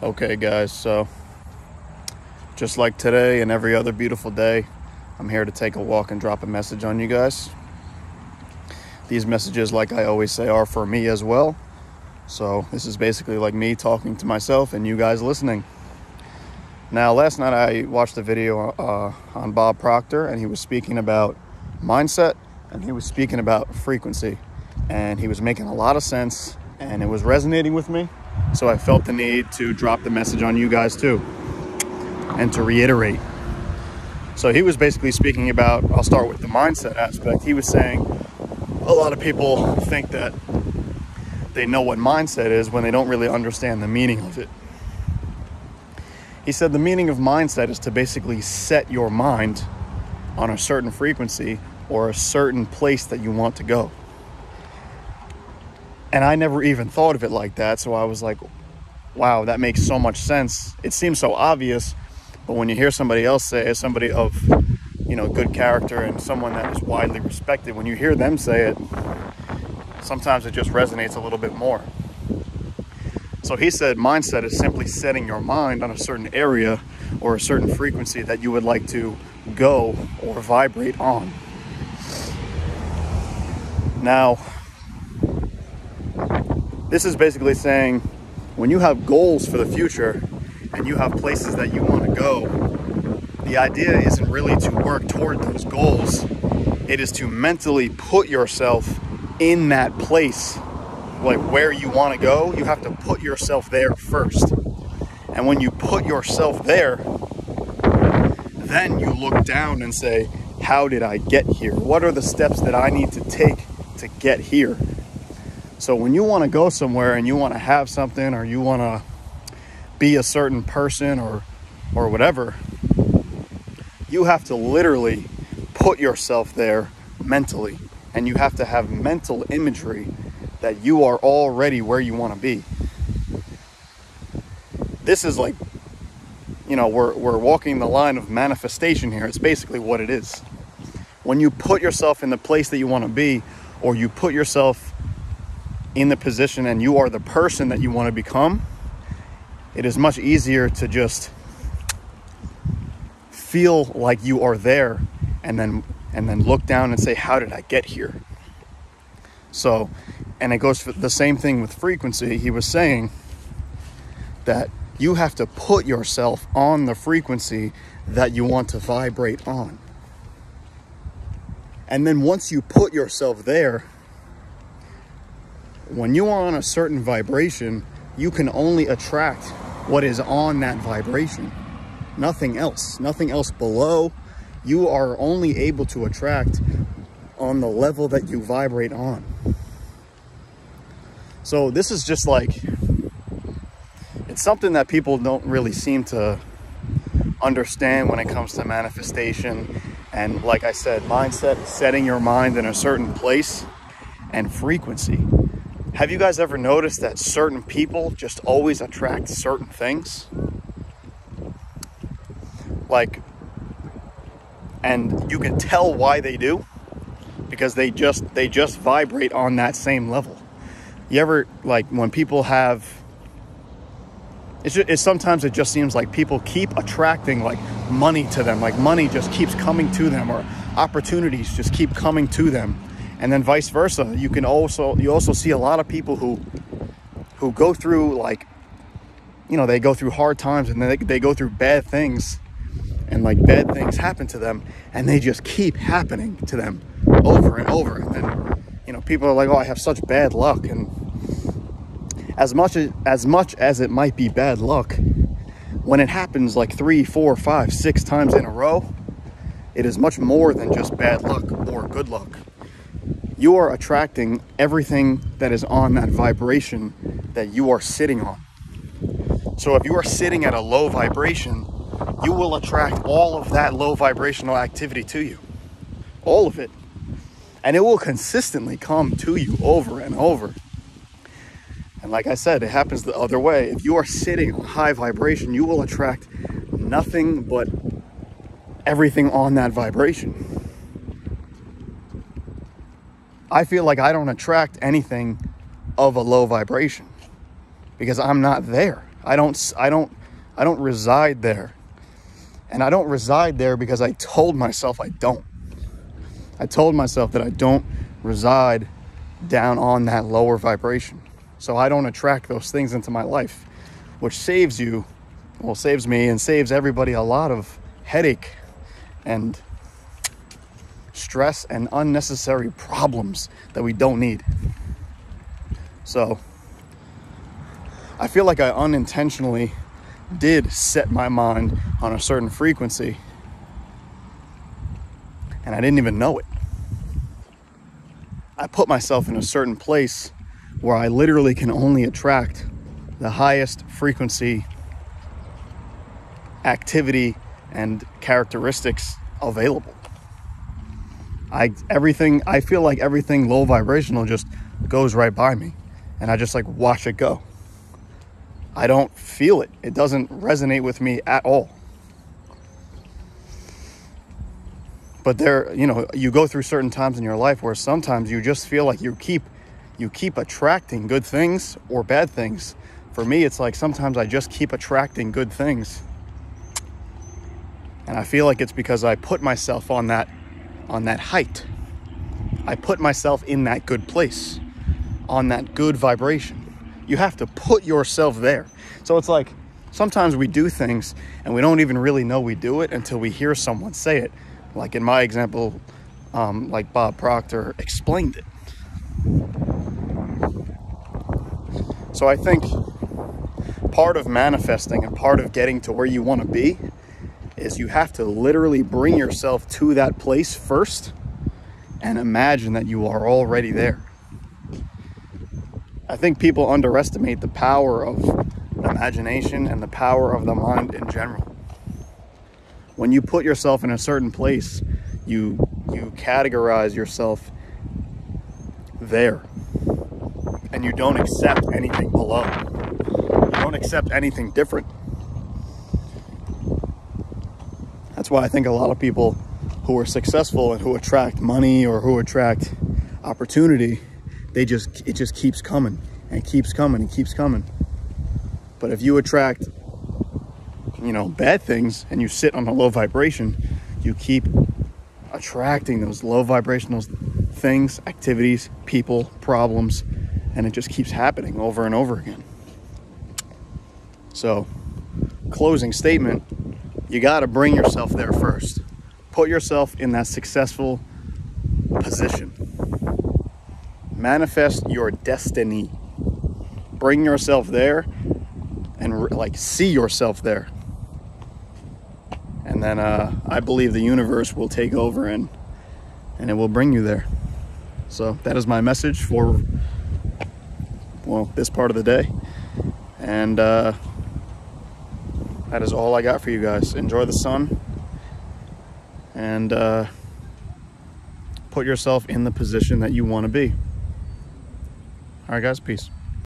Okay, guys, so just like today and every other beautiful day, I'm here to take a walk and drop a message on you guys. These messages, like I always say, are for me as well. So this is basically like me talking to myself and you guys listening. Now, last night I watched a video uh, on Bob Proctor, and he was speaking about mindset and he was speaking about frequency. And he was making a lot of sense and it was resonating with me. So I felt the need to drop the message on you guys too and to reiterate. So he was basically speaking about, I'll start with the mindset aspect. He was saying a lot of people think that they know what mindset is when they don't really understand the meaning of it. He said the meaning of mindset is to basically set your mind on a certain frequency or a certain place that you want to go. And I never even thought of it like that. So I was like, wow, that makes so much sense. It seems so obvious, but when you hear somebody else say it, somebody of, you know, good character and someone that is widely respected, when you hear them say it, sometimes it just resonates a little bit more. So he said mindset is simply setting your mind on a certain area or a certain frequency that you would like to go or vibrate on. Now, this is basically saying when you have goals for the future and you have places that you want to go, the idea isn't really to work toward those goals. It is to mentally put yourself in that place, like where you want to go. You have to put yourself there first. And when you put yourself there, then you look down and say, How did I get here? What are the steps that I need to take to get here? So when you want to go somewhere and you want to have something or you want to be a certain person or or whatever, you have to literally put yourself there mentally and you have to have mental imagery that you are already where you want to be. This is like you know, we're we're walking the line of manifestation here. It's basically what it is. When you put yourself in the place that you want to be or you put yourself in the position and you are the person that you want to become, it is much easier to just feel like you are there and then and then look down and say how did I get here? So, and it goes for the same thing with frequency. He was saying that you have to put yourself on the frequency that you want to vibrate on. And then once you put yourself there, when you are on a certain vibration, you can only attract what is on that vibration. Nothing else, nothing else below. You are only able to attract on the level that you vibrate on. So this is just like, it's something that people don't really seem to understand when it comes to manifestation. And like I said, mindset, setting your mind in a certain place and frequency. Have you guys ever noticed that certain people just always attract certain things? Like, and you can tell why they do because they just they just vibrate on that same level. You ever like when people have it's, just, it's sometimes it just seems like people keep attracting like money to them, like money just keeps coming to them or opportunities just keep coming to them and then vice versa. You can also you also see a lot of people who who go through like you know they go through hard times and then they, they go through bad things. And like bad things happen to them and they just keep happening to them over and over. And then you know people are like oh i have such bad luck. And as much as as much as it might be bad luck when it happens like three four five six times in a row it is much more than just bad luck or good luck you are attracting everything that is on that vibration that you are sitting on. So if you are sitting at a low vibration, you will attract all of that low vibrational activity to you. All of it. And it will consistently come to you over and over. And like I said, it happens the other way. If you are sitting on high vibration, you will attract nothing but everything on that vibration. I feel like I don't attract anything of a low vibration because I'm not there. I don't, I don't, I don't reside there. And I don't reside there because I told myself I don't. I told myself that I don't reside down on that lower vibration. So I don't attract those things into my life, which saves you, well, saves me and saves everybody a lot of headache and stress and unnecessary problems that we don't need. So I feel like I unintentionally did set my mind on a certain frequency and I didn't even know it. I put myself in a certain place where I literally can only attract the highest frequency activity and characteristics available. I everything I feel like everything low vibrational just goes right by me and I just like watch it go. I don't feel it. It doesn't resonate with me at all. But there, you know, you go through certain times in your life where sometimes you just feel like you keep you keep attracting good things or bad things. For me, it's like sometimes I just keep attracting good things. And I feel like it's because I put myself on that on that height. I put myself in that good place, on that good vibration. You have to put yourself there. So it's like sometimes we do things and we don't even really know we do it until we hear someone say it. Like in my example, um, like Bob Proctor explained it. So I think part of manifesting and part of getting to where you want to be is you have to literally bring yourself to that place first and imagine that you are already there. I think people underestimate the power of imagination and the power of the mind in general. When you put yourself in a certain place, you you categorize yourself there. And you don't accept anything below. You don't accept anything different. That's why I think a lot of people who are successful and who attract money or who attract opportunity they just it just keeps coming and keeps coming and keeps coming. But if you attract you know bad things and you sit on a low vibration you keep attracting those low vibrational things activities people problems and it just keeps happening over and over again. So closing statement you got to bring yourself there first put yourself in that successful position manifest your destiny. Bring yourself there and like see yourself there. And then uh, I believe the universe will take over and and it will bring you there. So that is my message for well this part of the day. And uh, that is all I got for you guys. Enjoy the sun and uh, put yourself in the position that you want to be. All right, guys, peace.